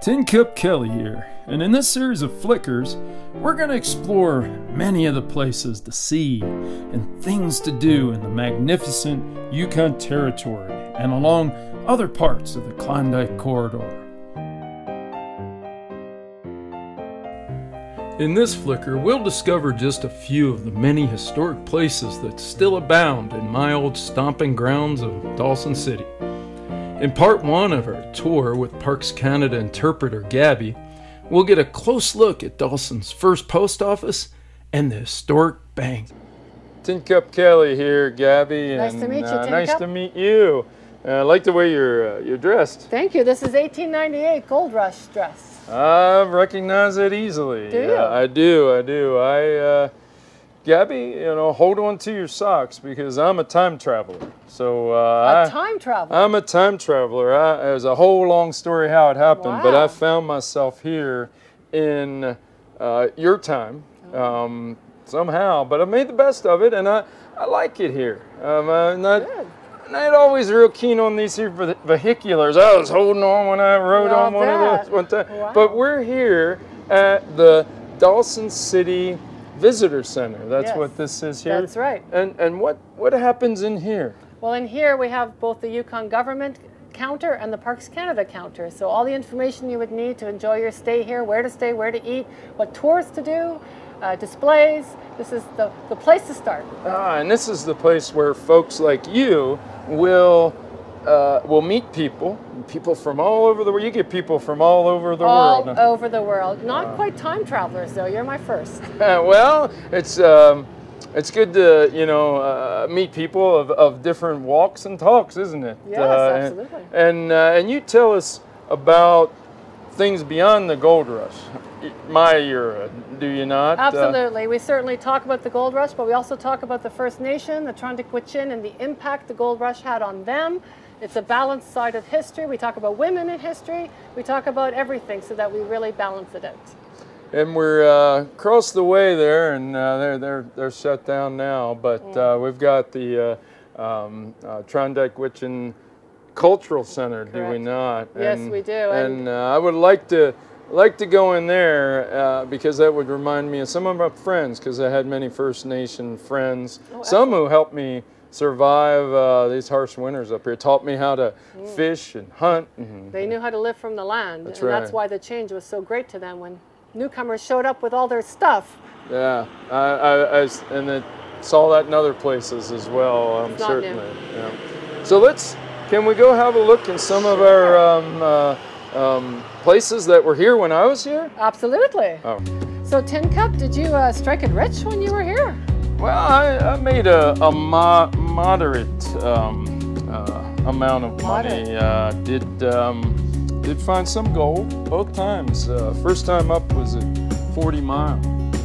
Tin Cup Kelly here, and in this series of flickers, we're going to explore many of the places to see and things to do in the magnificent Yukon Territory and along other parts of the Klondike Corridor. In this flicker, we'll discover just a few of the many historic places that still abound in my old stomping grounds of Dawson City. In part one of our tour with Parks Canada interpreter Gaby, we'll get a close look at Dawson's first post office and the historic bank. Tin Cup Kelly here, Gaby. Nice to meet you, uh, Tin Nice Cup. to meet you. Uh, I like the way you're uh, you're dressed. Thank you. This is 1898 Gold Rush dress. I recognize it easily. Do you? Uh, I do. I do. I, uh, Gaby, you know, hold on to your socks because I'm a time traveler. So uh, A I, time travel. I'm a time traveler. I, there's a whole long story how it happened, but I found myself here in uh, your time Oh. um, somehow. But I made the best of it, and I, I like it here. Um, I'm not, Good. not always real keen on these here ve- vehiculars. I was holding on when I rode I'll on one of those one time. Wow. But we're here at the Dawson City Visitor Center. That's Yes. what this is here. That's right. And and what what happens in here? Well, in here we have both the Yukon government counter and the Parks Canada counter. So all the information you would need to enjoy your stay here, where to stay, where to eat, what tours to do, uh, displays. This is the, the place to start. Ah, and this is the place where folks like you will uh, will meet people, people from all over the world. You get people from all over the all world. over the world. Not quite time travelers though. You're my first. well, it's um, it's good to you know uh, meet people of, of different walks and talks, isn't it? Yes, Uh, absolutely. And uh, and you tell us about things beyond the gold rush, my era, do you not? Uh, Absolutely. We certainly talk about the gold rush, but we also talk about the First Nation, the Tr'ondëk Hwëch'in, and the impact the gold rush had on them. It's a balanced side of history. We talk about women in history. We talk about everything so that we really balance it out. And we're uh, across the way there, and uh, they're they're they're shut down now. But uh, we've got the uh, um, uh, Trondheim Cultural Center, do we Correct. not? Yes, And- we do, And, and- uh, I would like to like to go in there uh, because that would remind me of some of my friends, because I had many First Nation friends, Oh, some who helped me survive uh, these harsh winters up here. Taught me how to Mm. fish and hunt. And, They knew how to live from the land, That's and that's why the change was so great to them when newcomers showed up with all their stuff. Yeah, I, I, I and it, saw that in other places as well. Um, It's not new. certainly. Yeah. So let's. Can we go have a look in some of our um, uh, um, places that were here when I was here? Absolutely. Oh. So, Tin Cup, did you uh, strike it rich when you were here? Well, I, I made a, a moderate um, uh, amount of money. Uh, did um, did find some gold both times. Uh, first time up was at 40 Mile.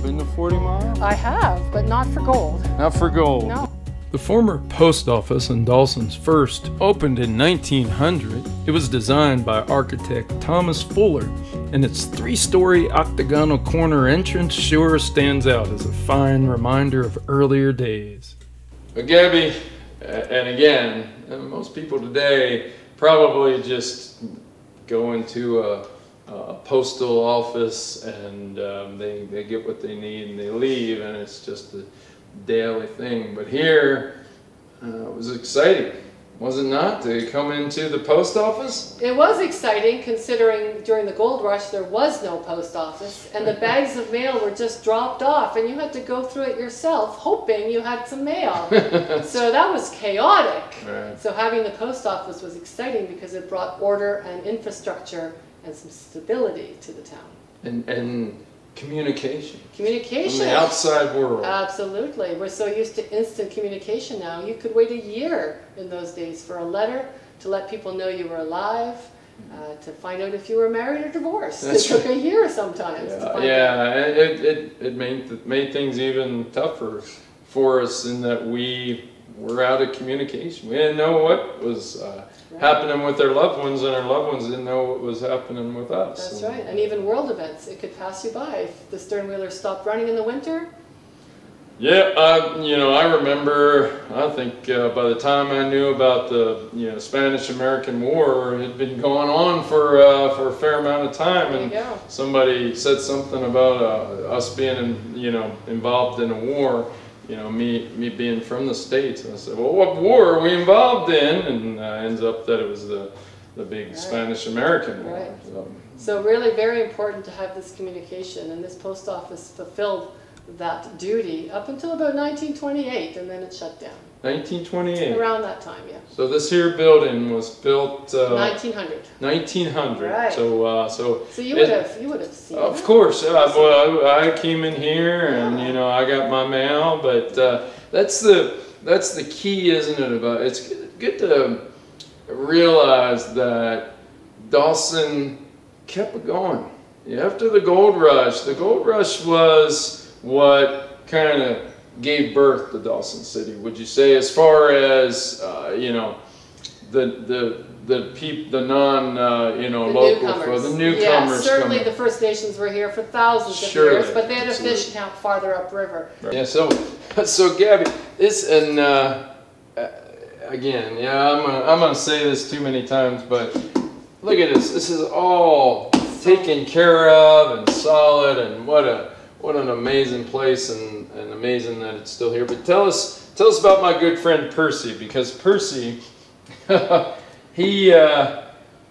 Been to 40 Mile? I have, but not for gold. Not for gold. No. The former post office in Dawson's First opened in 1900. It was designed by architect Thomas Fuller, and its three story octagonal corner entrance sure stands out as a fine reminder of earlier days. But Gaby, and again, most people today probably just go into a, a postal office and um, they, they get what they need and they leave, and it's just a daily thing. But here, uh, it was exciting, was it not, to come into the post office? It was exciting considering during the gold rush there was no post office and the bags of mail were just dropped off and you had to go through it yourself hoping you had some mail. so that was chaotic. Right. So having the post office was exciting because it brought order and infrastructure and some stability to the town. And, and communication Communication. from Communication. the outside world. Absolutely. We're so used to instant communication now. You could wait a year in those days for a letter to let people know you were alive, uh, to find out if you were married or divorced. That's it took a year sometimes to Yeah, out. yeah, it, it, it made, made things even tougher for us in that we were out of communication. We didn't know what was uh, happening with our loved ones, and our loved ones didn't know what was happening with us. That's right. And even world events, it could pass you by. If the stern wheeler stopped running in the winter, Yeah, I, you know, I remember, I think uh, by the time I knew about the, you know, Spanish-American War, it had been going on for, uh, for a fair amount of time. And somebody said something about uh, us being, in, you know, involved in a war, you know, me, me being from the States. And I said, well, what war are we involved in? And uh, ends up that it was the, the big Right. Spanish-American War. Right. So, So really very important to have this communication, and this post office fulfilled that duty up until about 1928, and then it shut down. 1928. Around that time, yeah. So this here building was built uh, 1900. 1900. Right. So uh, so So you it- would have you would have seen of it. course, uh, well, I, I came in here and you know I got my mail, but uh, that's the that's the key, isn't it? About it's good- good to realize that Dawson kept it going. After the gold rush, the gold rush was what kind of gave birth to Dawson City. Would you say, as far as uh, you know, the the the peop, the non uh, you know The local newcomers. for the Yeah, certainly coming. the First Nations were here for thousands of Surely, years, but they had a absolutely. fish camp farther upriver. Yeah, so so Gaby, this and uh, uh, again, yeah, I'm gonna, I'm gonna say this too many times, but look at this. This is all taken care of and solid, and what a what an amazing place, and, and amazing that it's still here. But tell us tell us about my good friend Percy, because Percy, he uh,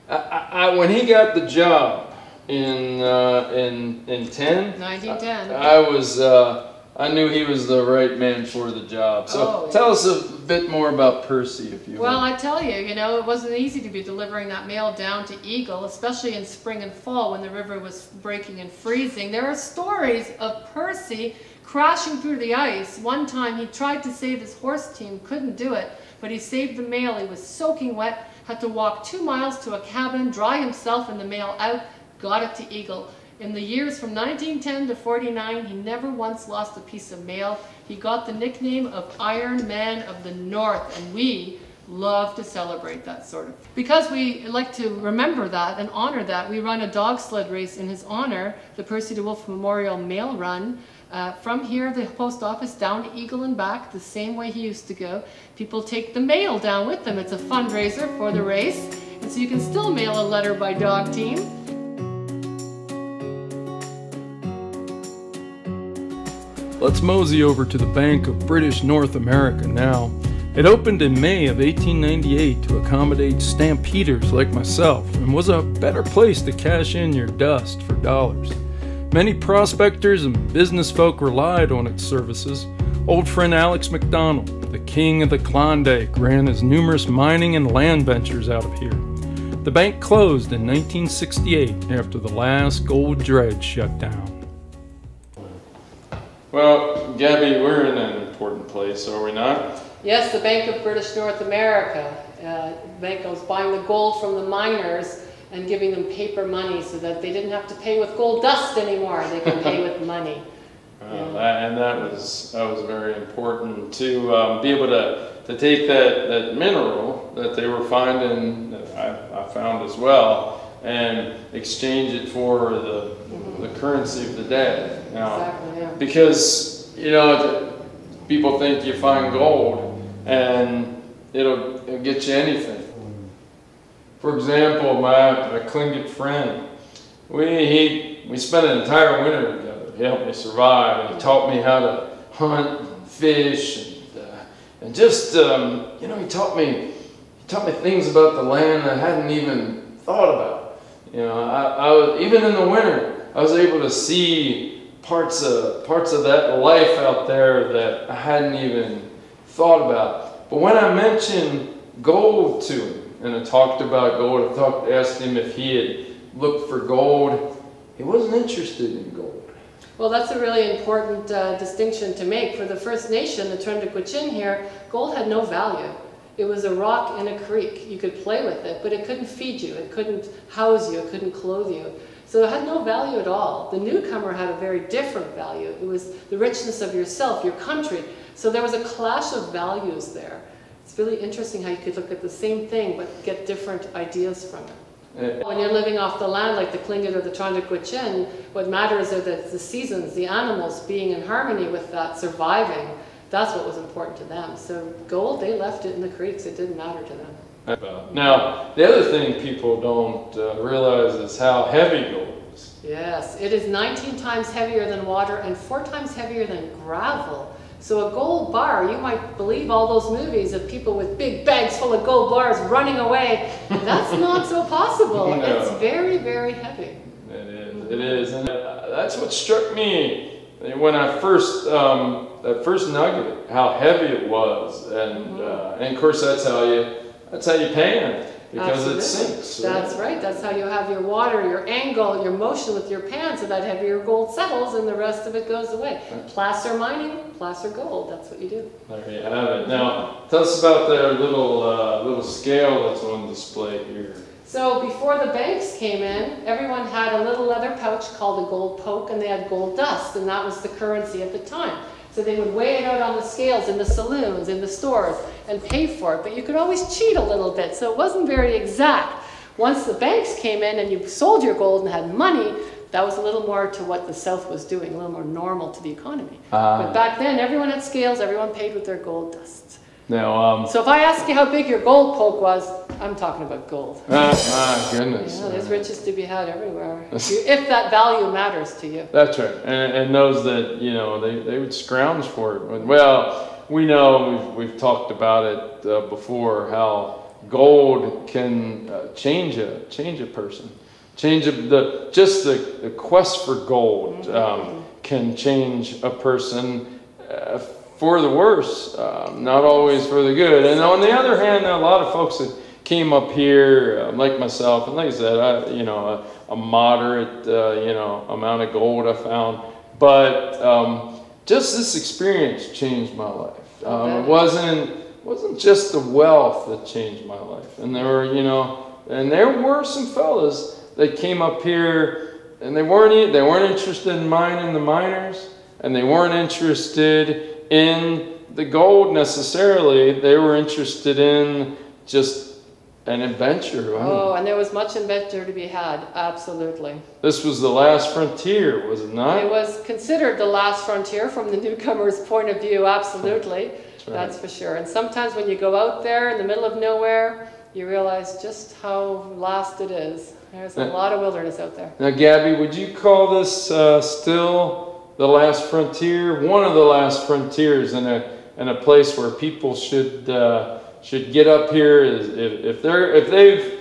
I, I, I- when he got the job in uh, in in ten. 1910. I was, uh, I knew he was the right man for the job. So Oh, yeah. tell us a bit more about Percy, if you Well, will. I tell you, you know, it wasn't easy to be delivering that mail down to Eagle, especially in spring and fall when the river was breaking and freezing. There are stories of Percy crashing through the ice. One time he tried to save his horse team, couldn't do it, but he saved the mail. He was soaking wet, had to walk two miles to a cabin, dry himself and the mail out, got it to Eagle. In the years from 1910 to 49, he never once lost a piece of mail. He got the nickname of Iron Man of the North, and we love to celebrate that sort of. Because we like to remember that and honor that, we run a dog sled race in his honor, the Percy DeWolf Memorial Mail Run. Uh, from here, the post office down to Eagle and back, the same way he used to go. People take the mail down with them. It's a fundraiser for the race, and so you can still mail a letter by dog team. Let's mosey over to the Bank of British North America now. It opened in May of 1898 to accommodate stampeders like myself and was a better place to cash in your dust for dollars. Many prospectors and business folk relied on its services. Old friend Alex McDonald, the king of the Klondike, ran his numerous mining and land ventures out of here. The bank closed in 1968 after the last gold dredge shut down. Well, Gaby, we're in an important place, are we not? Yes, the Bank of British North America. Uh, the bank was buying the gold from the miners and giving them paper money so that they didn't have to pay with gold dust anymore. They could pay with money. Uh, that, and that was that was very important to um, be able to, to take that, that mineral that they were finding that I, I found as well and exchange it for the, the currency of the day. Now, Exactly, yeah. because you know people think you find gold and it'll, it'll get you anything. For example, my, my Tlingit friend, we he we spent an entire winter together. He helped me survive, and he taught me how to hunt, and fish, and uh, and just um, you know he taught me he taught me things about the land I hadn't even thought about. You know, I, I was even in the winter I was able to see parts of parts of that life out there that I hadn't even thought about. But when I mentioned gold to him, and I talked about gold, I talked, asked him if he had looked for gold. He wasn't interested in gold. Well, that's a really important uh, distinction to make. For the First Nation, the Trundle here, gold had no value. It was a rock in a creek. You could play with it, but it couldn't feed you. It couldn't house you. It couldn't clothe you. So it had no value at all. The newcomer had a very different value. It was the richness of yourself, your country. So there was a clash of values there. It's really interesting how you could look at the same thing but get different ideas from it. When you're living off the land like the Tlingit or the Chin, what matters are the, the seasons, the animals being in harmony with that, surviving. That's what was important to them. So gold, they left it in the creeks. It didn't matter to them. Now, the other thing people don't uh, realize is how heavy gold is. Yes, it is 19 times heavier than water and four times heavier than gravel. So a gold bar, you might believe all those movies of people with big bags full of gold bars running away. That's not so possible. No. It's very, very heavy. It is. It is, and uh, that's what struck me when I first um, that first nugget, how heavy it was, and mm -hmm. uh, and of course that's how you that's how you pan because Absolutely. it sinks. That's right. That's how you have your water, your angle, your motion with your pan so that heavier gold settles and the rest of it goes away. Placer mining, placer gold. That's what you do. There you have it. Now, tell us about their little, uh, little scale that's on display here. So before the banks came in, everyone had a little leather pouch called a gold poke and they had gold dust and that was the currency at the time. So they would weigh it out on the scales in the saloons, in the stores, and pay for it. But you could always cheat a little bit, so it wasn't very exact. Once the banks came in and you sold your gold and had money, that was a little more to what the South was doing, a little more normal to the economy. Uh, but back then, everyone had scales, everyone paid with their gold dusts. Now, um, so if I ask you how big your gold poke was, I'm talking about gold. Ah, my goodness. Yeah, there's riches to be had everywhere. if that value matters to you. That's right. And, and those that, you know, they, they would scrounge for it. Well, we know, we've, we've talked about it uh, before, how gold can uh, change a change a person. Change a, the just the, the quest for gold mm-hmm. um, can change a person uh, for the worse, um, not always for the good. And on the other hand, a lot of folks that came up here, uh, like myself, and like I said, I, you know, a, a moderate, uh, you know, amount of gold I found. But um, just this experience changed my life. Um, it wasn't wasn't just the wealth that changed my life. And there were, you know, and there were some fellas that came up here, and they weren't they weren't interested in mining the miners, and they weren't interested in the gold necessarily. They were interested in just an adventure. Wow. Oh, and there was much adventure to be had, absolutely. This was the last frontier, was it not? It was considered the last frontier from the newcomer's point of view, absolutely. That's, right. That's for sure. And sometimes when you go out there in the middle of nowhere, you realize just how last it is. There's a now, lot of wilderness out there. Now, Gaby, would you call this uh, still the last frontier? One of the last frontiers in a, in a place where people should... Uh, should get up here is if, if they're if they've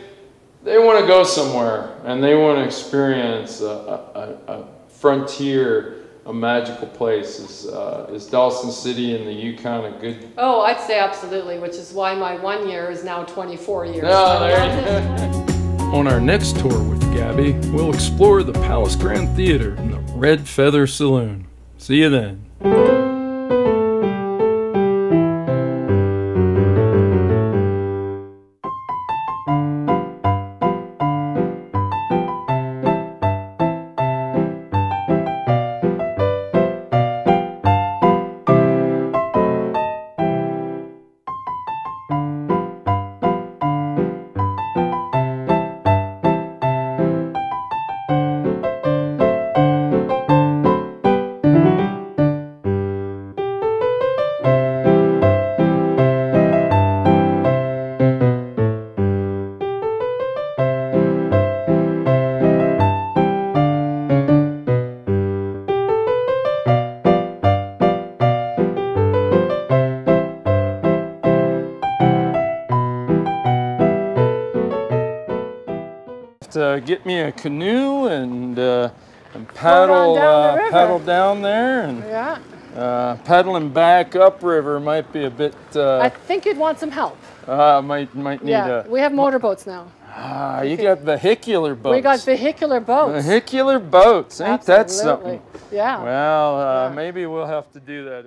they want to go somewhere and they want to experience a, a, a frontier a magical place is uh, is Dawson City in the Yukon a good? Oh I'd say absolutely which is why my one year is now 24 years. Oh, on our next tour with Gaby we'll explore the Palace Grand Theater and the Red Feather Saloon. See you then to get me a canoe and, uh, and paddle down uh, paddle down there and yeah. Uh, paddling back upriver might be a bit. Uh, I think you'd want some help. Uh, might might need yeah, a. we have motorboats now. Ah, you got vehicular boats. We got vehicular boats. Vehicular boats, ain't Absolutely. that something? Yeah. Well, uh, yeah. maybe we'll have to do that